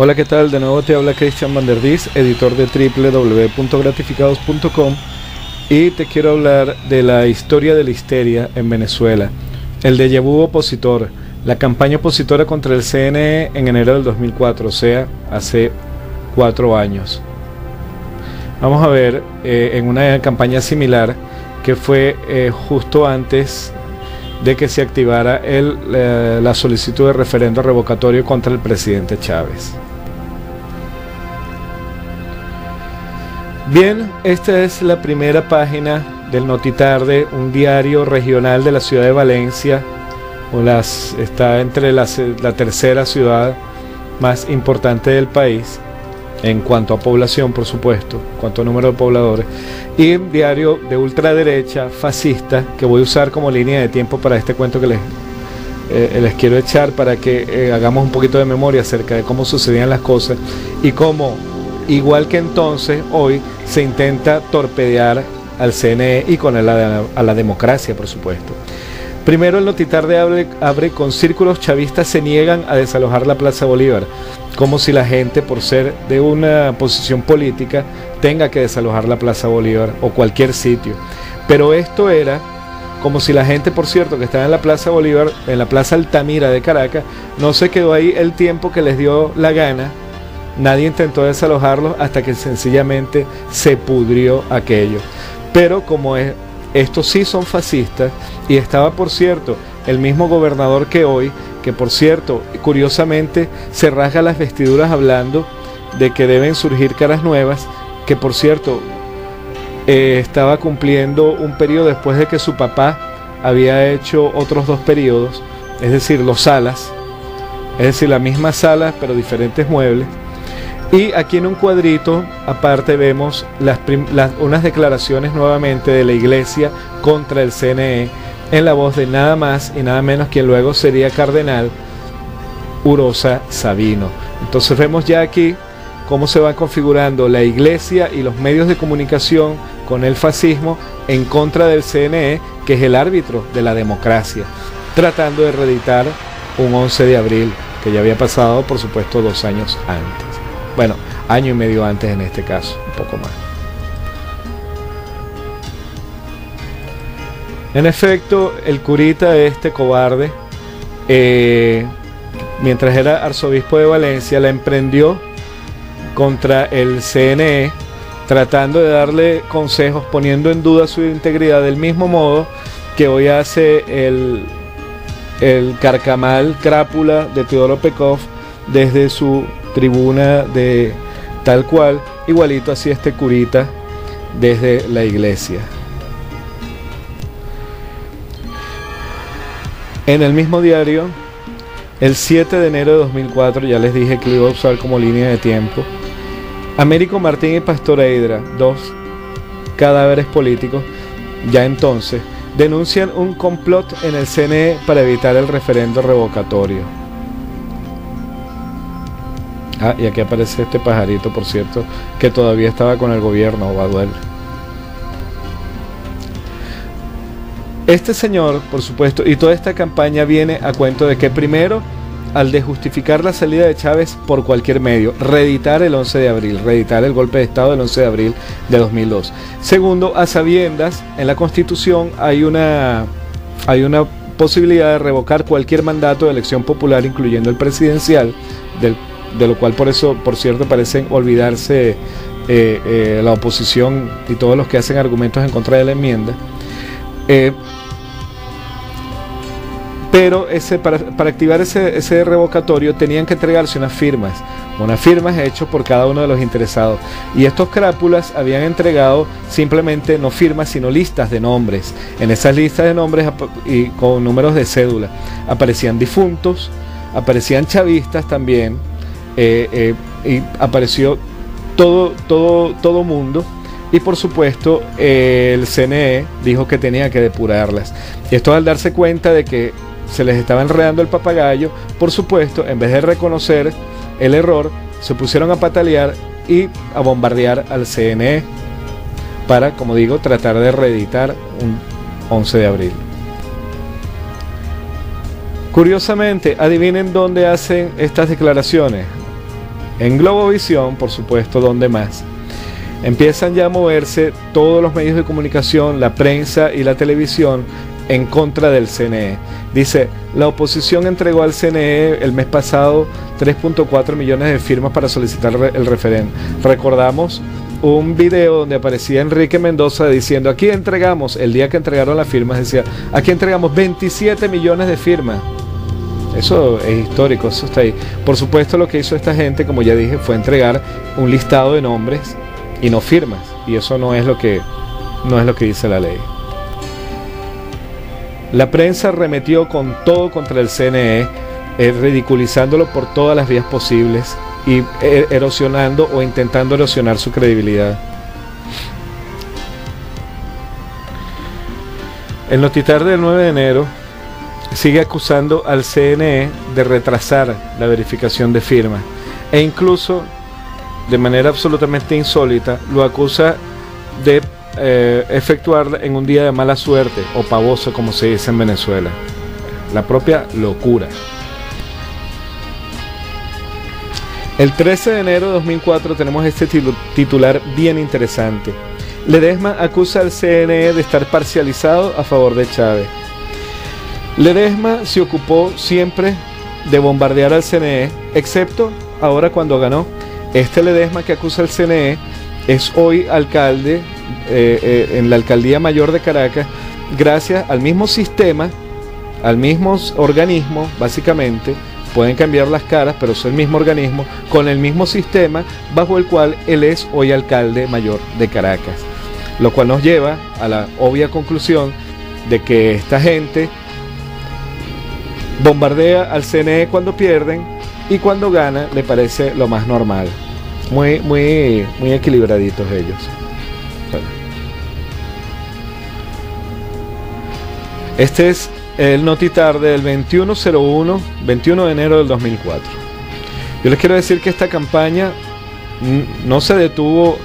Hola, ¿qué tal? De nuevo te habla Christian Van der Dis, editor de www.gratificados.com y te quiero hablar de la historia de la histeria en Venezuela, el de vu opositor, la campaña opositora contra el CNE en enero del 2004, o sea, hace cuatro años. Vamos a ver eh, en una campaña similar que fue eh, justo antes de que se activara el, la solicitud de referendo revocatorio contra el presidente Chávez. Bien, esta es la primera página del Notitarde, un diario regional de la ciudad de Valencia, o las, está entre la, la tercera ciudad más importante del país, en cuanto a población, por supuesto, en cuanto a número de pobladores, y un diario de ultraderecha, fascista, que voy a usar como línea de tiempo para este cuento que les, eh, les quiero echar para que eh, hagamos un poquito de memoria acerca de cómo sucedían las cosas y cómo igual que entonces, hoy se intenta torpedear al CNE y con a, la democracia, por supuesto. Primero el Notitarde abre, abre con círculos chavistas se niegan a desalojar la Plaza Bolívar, como si la gente por ser de una posición política tenga que desalojar la Plaza Bolívar o cualquier sitio. Pero esto era como si la gente, por cierto, que estaba en la Plaza Bolívar, en la Plaza Altamira de Caracas, no se quedó ahí el tiempo que les dio la gana Nadie intentó desalojarlos hasta que sencillamente se pudrió aquello. Pero como es, estos sí son fascistas, y estaba por cierto el mismo gobernador que hoy, que por cierto, curiosamente, se rasga las vestiduras hablando de que deben surgir caras nuevas, que por cierto, eh, estaba cumpliendo un periodo después de que su papá había hecho otros dos periodos, es decir, los salas, es decir, la misma sala pero diferentes muebles. Y aquí en un cuadrito, aparte vemos unas declaraciones nuevamente de la iglesia contra el CNE en la voz de nada más y nada menos quien luego sería cardenal Urosa Sabino. Entonces vemos ya aquí cómo se va configurando la iglesia y los medios de comunicación con el fascismo en contra del CNE, que es el árbitro de la democracia, tratando de reeditar un 11 de abril, que ya había pasado, por supuesto, dos años antes. Bueno, año y medio antes en este caso, un poco más. En efecto, el curita este cobarde, eh, mientras era arzobispo de Valencia, la emprendió contra el CNE, tratando de darle consejos, poniendo en duda su integridad, del mismo modo que hoy hace el, el carcamal crápula de Teodoro Pekov desde su tribuna de tal cual, igualito así este curita desde la iglesia. En el mismo diario, el 7 de enero de 2004, ya les dije que lo iba a usar como línea de tiempo, Américo Martín y Pastora Hidra, dos cadáveres políticos, ya entonces, denuncian un complot en el CNE para evitar el referendo revocatorio. Ah, y aquí aparece este pajarito, por cierto, que todavía estaba con el gobierno, Baduel. Este señor, por supuesto, y toda esta campaña viene a cuento de que primero, al de justificar la salida de Chávez por cualquier medio, reeditar el 11 de abril, reeditar el golpe de Estado del 11 de abril de 2002. Segundo, a sabiendas, en la Constitución hay una, hay una posibilidad de revocar cualquier mandato de elección popular, incluyendo el presidencial, del de lo cual por eso, por cierto, parecen olvidarse eh, eh, la oposición y todos los que hacen argumentos en contra de la enmienda. Eh, pero ese, para, activar ese, ese, revocatorio tenían que entregarse unas firmas, unas firmas hechas por cada uno de los interesados. Y estos crápulas habían entregado simplemente no firmas, sino listas de nombres. En esas listas de nombres y con números de cédula aparecían difuntos, aparecían chavistas también, eh, eh, y apareció todo, todo, todo mundo. Y por supuesto, el CNE dijo que tenía que depurarlas. Y esto al darse cuenta de que se les estaba enredando el papagayo, por supuesto, en vez de reconocer el error, se pusieron a patalear y a bombardear al CNE para, como digo, tratar de reeditar un 11 de abril. Curiosamente, adivinen dónde hacen estas declaraciones En Globovisión, por supuesto, donde más. Empiezan ya a moverse todos los medios de comunicación, la prensa y la televisión en contra del CNE. Dice, la oposición entregó al CNE el mes pasado 3.4 millones de firmas para solicitar el referéndum. Recordamos un video donde aparecía Enrique Mendoza diciendo, aquí entregamos, el día que entregaron las firmas, decía, aquí entregamos 27 millones de firmas. Eso es histórico, eso está ahí. Por supuesto lo que hizo esta gente, como ya dije, fue entregar un listado de nombres y no firmas. Y eso no es lo que, no es lo que dice la ley. La prensa remetió con todo contra el CNE, eh, ridiculizándolo por todas las vías posibles y eh, erosionando o intentando erosionar su credibilidad. El notitar del 9 de enero sigue acusando al CNE de retrasar la verificación de firmas e incluso de manera absolutamente insólita lo acusa de eh, efectuar en un día de mala suerte o pavoso como se dice en Venezuela. La propia locura. El 13 de enero de 2004 tenemos este titular bien interesante. Ledesma acusa al CNE de estar parcializado a favor de Chávez. Ledesma se ocupó siempre de bombardear al CNE, excepto ahora cuando ganó. Este Ledesma que acusa al CNE es hoy alcalde eh, eh, en la alcaldía mayor de Caracas gracias al mismo sistema, al mismo organismo, básicamente. Pueden cambiar las caras, pero es el mismo organismo, con el mismo sistema bajo el cual él es hoy alcalde mayor de Caracas. Lo cual nos lleva a la obvia conclusión de que esta gente bombardea al CNE cuando pierden y cuando gana le parece lo más normal. Muy, muy, muy equilibraditos ellos. Este es el notitar del 2101, 21 de enero del 2004. Yo les quiero decir que esta campaña no se detuvo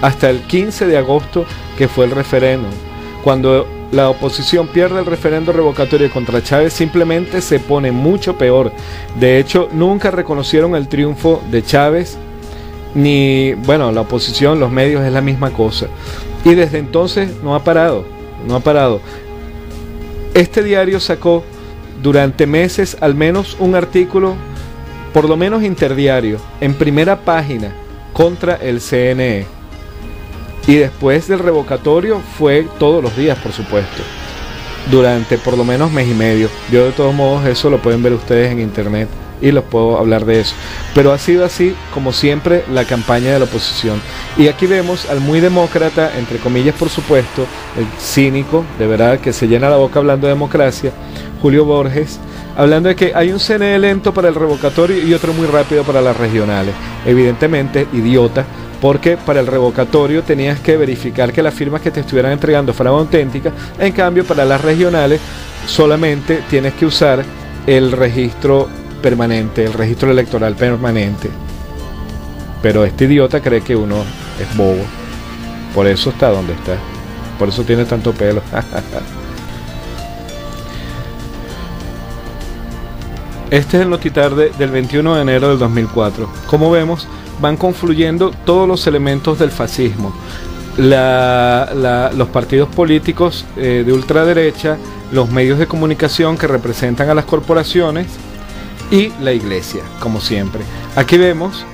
hasta el 15 de agosto, que fue el referéndum. Cuando la oposición pierde el referendo revocatorio contra Chávez, simplemente se pone mucho peor. De hecho, nunca reconocieron el triunfo de Chávez, ni, bueno, la oposición, los medios es la misma cosa. Y desde entonces no ha parado, no ha parado. Este diario sacó durante meses al menos un artículo, por lo menos interdiario, en primera página contra el CNE. Y después del revocatorio fue todos los días, por supuesto. Durante por lo menos mes y medio. Yo de todos modos eso lo pueden ver ustedes en internet y los puedo hablar de eso. Pero ha sido así, como siempre, la campaña de la oposición. Y aquí vemos al muy demócrata, entre comillas por supuesto, el cínico, de verdad, que se llena la boca hablando de democracia, Julio Borges, hablando de que hay un CNE lento para el revocatorio y otro muy rápido para las regionales. Evidentemente, idiota, porque para el revocatorio tenías que verificar que las firmas que te estuvieran entregando fueran auténticas, en cambio para las regionales solamente tienes que usar el registro permanente, el registro electoral permanente. Pero este idiota cree que uno es bobo. Por eso está donde está. Por eso tiene tanto pelo. Este es el notitar del 21 de enero del 2004. Como vemos, van confluyendo todos los elementos del fascismo. los partidos políticos eh, de ultraderecha, los medios de comunicación que representan a las corporaciones, y la iglesia, como siempre. Aquí vemos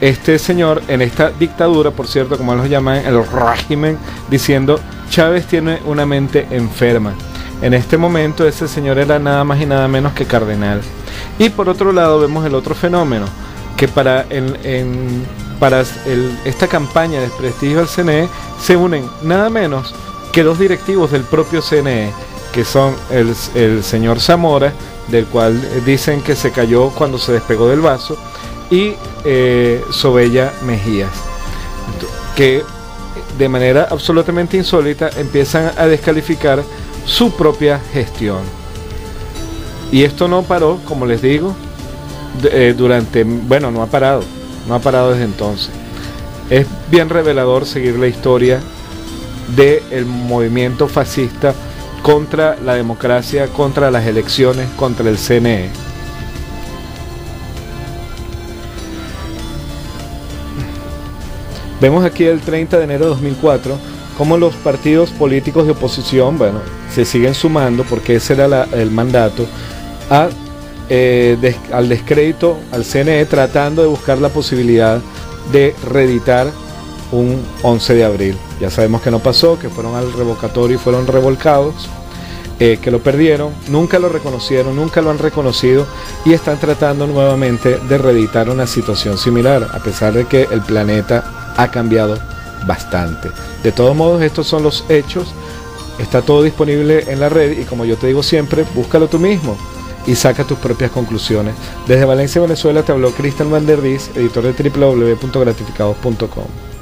este señor en esta dictadura, por cierto, como lo llaman, el régimen, diciendo Chávez tiene una mente enferma. En este momento ese señor era nada más y nada menos que cardenal. Y por otro lado vemos el otro fenómeno, que para, esta campaña de desprestigio al CNE se unen nada menos que dos directivos del propio CNE, que son el, el señor Zamora del cual dicen que se cayó cuando se despegó del vaso, y eh, Sobella Mejías, que de manera absolutamente insólita empiezan a descalificar su propia gestión. Y esto no paró, como les digo, eh, durante, bueno, no ha parado, no ha parado desde entonces. Es bien revelador seguir la historia del movimiento fascista contra la democracia, contra las elecciones, contra el CNE. Vemos aquí el 30 de enero de 2004 cómo los partidos políticos de oposición, bueno, se siguen sumando, porque ese era el mandato, eh, al descrédito al CNE tratando de buscar la posibilidad de reeditar un 11 de abril. Ya sabemos que no pasó, que fueron al revocatorio y fueron revolcados, eh, que lo perdieron, nunca lo reconocieron, nunca lo han reconocido y están tratando nuevamente de reeditar una situación similar, a pesar de que el planeta ha cambiado bastante. De todos modos, estos son los hechos. Está todo disponible en la red y como yo te digo siempre, búscalo tú mismo y saca tus propias conclusiones. Desde Valencia, Venezuela, te habló Cristian Vanderdis, editor de www.gratificados.com.